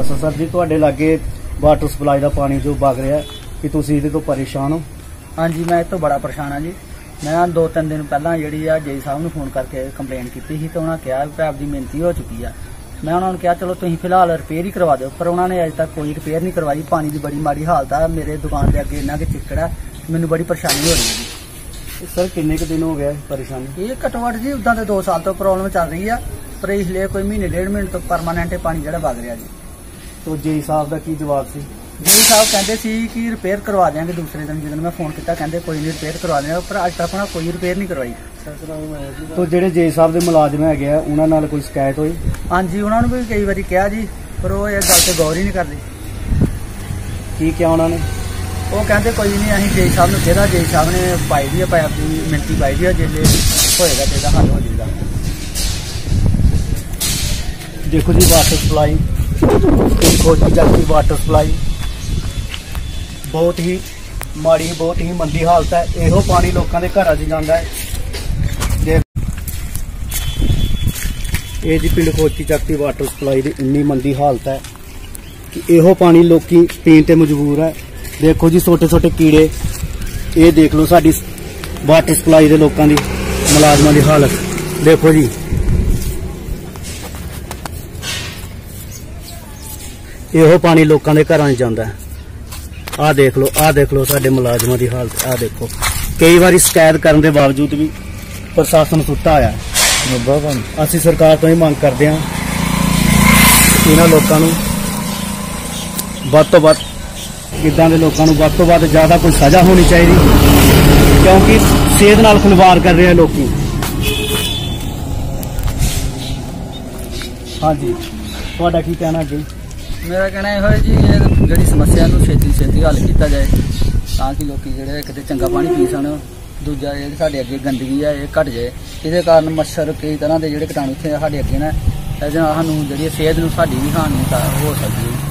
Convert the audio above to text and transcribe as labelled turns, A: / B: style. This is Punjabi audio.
A: ਅੱਛਾ ਸਰ ਜੀ ਤੁਹਾਡੇ ਲਾਗੇ ਵਾਟਰ ਸਪਲਾਈ ਦਾ ਪਾਣੀ ਜੋ ਵਗ ਰਿਹਾ ਕਿ ਤੁਸੀਂ ਇਹਦੇ ਤੋਂ ਪਰੇਸ਼ਾਨ ਹੋ?
B: ਹਾਂਜੀ ਮੈਂ ਇਹ ਤੋਂ ਬੜਾ ਪਰੇਸ਼ਾਨ ਹਾਂ ਜੀ। ਮੈਂ ਦੋ ਤਿੰਨ ਦਿਨ ਪਹਿਲਾਂ ਜਿਹੜੀ ਆ ਜੇਈ ਸਾਹਿਬ ਨੂੰ ਫੋਨ ਕਰਕੇ ਕੰਪਲੇਂਟ ਕੀਤੀ ਸੀ ਤੇ ਉਹਨਾਂ ਕਿਹਾ ਵੀ ਭੈਬ ਦੀ ਮਿਹਨਤੀ ਹੋ ਚੁੱਕੀ ਆ। ਮੈਂ ਉਹਨਾਂ ਨੂੰ ਕਿਹਾ ਚਲੋ ਤੁਸੀਂ ਫਿਲਹਾਲ ਰਿਪੇਅਰ ਹੀ ਕਰਵਾ ਦਿਓ। ਪਰ ਉਹਨਾਂ ਨੇ ਅਜੇ ਤੱਕ ਕੋਈ ਰਿਪੇਅਰ ਨਹੀਂ ਕਰਵਾਈ। ਪਾਣੀ ਦੀ ਬੜੀ ਮਾੜੀ ਹਾਲਤ ਆ। ਮੇਰੇ ਦੁਕਾਨ ਦੇ ਅੱਗੇ ਇੰਨਾ ਕਿ ਚਿੱਕੜ ਆ ਮੈਨੂੰ ਬੜੀ ਪਰੇਸ਼ਾਨੀ ਹੋ ਰਹੀ ਹੈ ਜੀ।
A: ਸਰ ਕਿੰਨੇ ਕੁ ਦਿਨ ਹੋ ਗਿਆ ਪਰੇਸ਼ਾਨੀ?
B: ਇਹ ਘੱਟੋ ਘੱਟ ਜੀ ਉਦਾਂ ਤੇ 2 ਸਾਲ ਤੋਂ ਪ੍ਰੋਬਲਮ ਚੱਲ ਰਹੀ ਆ। ਪਰ ਇਸ ਲਈ ਕੋਈ ਮਹੀਨੇ ਡੇਢ ਮਹੀਨੇ ਤੋਂ ਪਰਮਾਨੈਂਟ ਪਾਣੀ ਜਿਹੜਾ ਵਗ ਰਿਹਾ ਜੀ।
A: ਤੋਂ ਜੀ ਸਾਹਿਬ ਦਾ ਕੀ ਜਵਾਬ ਸੀ?
B: ਜੀ ਸਾਹਿਬ ਕਹਿੰਦੇ ਸੀ ਕਿ ਰਿਪੇਅਰ ਕਰਵਾ ਦਿਆਂਗੇ ਦੂਸਰੇ ਦਿਨ ਜਦੋਂ ਮੈਂ ਫੋਨ ਕੀਤਾ ਕਹਿੰਦੇ ਕੋਈ ਨਹੀਂ ਰਿਪੇਅਰ ਕਰਵਾ ਦਿਆਂਗੇ ਪਰ ਅੱਜ ਤੱਕ ਉਹਨਾਂ ਕੋਈ ਰਿਪੇਅਰ ਨਹੀਂ ਕਰਵਾਈ।
A: ਤੋਂ ਜਿਹੜੇ ਜੀ ਸਾਹਿਬ ਦੇ ਮੁਲਾਜ਼ਮ ਹੈਗੇ ਆ ਉਹਨਾਂ ਨਾਲ ਕੋਈ ਸ਼ਿਕਾਇਤ ਹੋਈ?
B: ਹਾਂਜੀ ਉਹਨਾਂ ਨੂੰ ਵੀ ਕਈ ਵਾਰੀ ਕਿਹਾ ਜੀ ਪਰ ਉਹ ਇਹ ਗੱਲ ਤੇ ਗੌਰ ਹੀ ਨਹੀਂ ਕਰਦੇ।
A: ਕੀ ਕਿਹਾ ਉਹਨਾਂ ਨੇ?
B: ਉਹ ਕਹਿੰਦੇ ਕੋਈ ਨਹੀਂ ਅਸੀਂ ਜੇਈ ਸਾਹਿਬ ਨੂੰ ਕਿਹਾ ਜੇਈ ਸਾਹਿਬ ਨੇ ਪਾਈ ਦੀ ਪਾਇਪ ਦੀ ਮਿੰਤੀ ਪਾਈ ਦੀ ਜੇ ਹੋਏਗਾ ਤੇ ਇਹਦਾ ਹੱਲ ਹੋ ਜਾਏਗਾ।
A: ਦੇਖੋ ਜੀ ਵਾਟਰ ਸਪਲਾਈ ਕੋਚੀ ਜਾਂਦੀ ਵਾਟਰ ਸਪਲਾਈ ਬਹੁਤ ਹੀ ਮਾੜੀ, ਬਹੁਤ ਹੀ ਮੰਦੀ ਹਾਲਤ ਹੈ। ਇਹੋ ਪਾਣੀ ਲੋਕਾਂ ਦੇ ਘਰਾਂ 'ਚ ਜਾਂਦਾ ਹੈ। ਇਹ ਜੀ ਪਿੰਡ ਖੋਚੀ ਚੱਕ ਵਾਟਰ ਸਪਲਾਈ ਦੀ ਇੰਨੀ ਮੰਦੀ ਹਾਲਤ ਹੈ ਕਿ ਇਹੋ ਪਾਣੀ ਲੋਕੀ ਪੀਣ ਤੇ ਮਜਬੂਰ ਹੈ। ਦੇਖੋ ਜੀ ਛੋਟੇ ਛੋਟੇ ਕੀੜੇ। ਇਹ ਦੇਖ ਲਓ ਸਾਡੀ ਵਾਟਰ ਸਪਲਾਈ ਦੇ ਲੋਕਾਂ ਦੀ ਮੁਲਾਜ਼ਮਾਂ ਦੀ ਹਾਲਤ। ਦੇਖੋ ਜੀ। ਇਹੋ ਪਾਣੀ ਲੋਕਾਂ ਦੇ ਘਰਾਂ 'ਚ ਜਾਂਦਾ ਹੈ। ਆਹ ਦੇਖ ਲਓ ਆਹ ਦੇਖ ਲਓ ਸਾਡੇ ਮੁਲਾਜ਼ਮਾਂ ਦੀ ਹਾਲਤ ਆਹ ਦੇਖੋ। ਕਈ ਵਾਰੀ ਸ਼ਿਕਾਇਤ ਕਰਨ ਦੇ ਬਾਵਜੂਦ ਵੀ ਪ੍ਰਸ਼ਾਸਨ ਸੁੱਤਾ ਆਇਆ ਅਸੀਂ ਸਰਕਾਰ ਤੋਂ ਹੀ ਮੰਗ ਕਰਦੇ ਹਾਂ ਕਿ ਇਹਨਾਂ ਲੋਕਾਂ ਨੂੰ ਵੱਧ ਤੋਂ ਵੱਧ ਇਦਾਂ ਦੇ ਲੋਕਾਂ ਨੂੰ ਵੱਧ ਤੋਂ ਵੱਧ ਜ਼ਿਆਦਾ ਕੋਈ ਸਜ਼ਾ ਹੋਣੀ ਚਾਹੀਦੀ ਕਿਉਂਕਿ ਸਿਹਤ ਨਾਲ ਖਿਲਵਾੜ ਕਰ ਰਹੇ ਆ ਲੋਕੀ। ਹਾਂਜੀ। ਤੁਹਾਡਾ ਕੀ ਕਹਿਣਾ ਅੱਗੇ?
B: ਮੇਰਾ ਕਹਿਣਾ ਇਹੋ ਹੈ ਜੀ, ਇਹ ਜਿਹੜੀ ਸਮੱਸਿਆ ਨੂੰ ਛੇਤੀ ਛੇਤੀ ਹੱਲ ਕੀਤਾ ਜਾਏ, ਤਾਂ ਕਿ ਲੋਕੀ ਜਿਹੜੇ ਕਿਤੇ ਚੰਗਾ ਪਾਣੀ ਪੀ ਸਕਣ। ਦੂਜਾ ਜਿਹੜੀ ਸਾਡੇ ਅੱਗੇ ਗੰਦਗੀ ਆ, ਇਹ ਘਟ ਜਾਏ। ਇਹਦੇ ਕਾਰਨ ਮੱਛਰ ਕਈ ਤਰ੍ਹਾਂ ਦੇ ਜਿਹੜੇ ਕੀਟਾਣੂ ਇੱਥੇ ਸਾਡੇ ਅੱਗੇ ਨੇ, ਇਹਦੇ ਨਾਲ ਸਾਨੂੰ ਜਿਹੜੀ ਸਿਹਤ ਨੂੰ ਸਾਡੀ ਵੀ ਹਾਨੀ ਹੋ ਸਕਦੀ ਹੈ।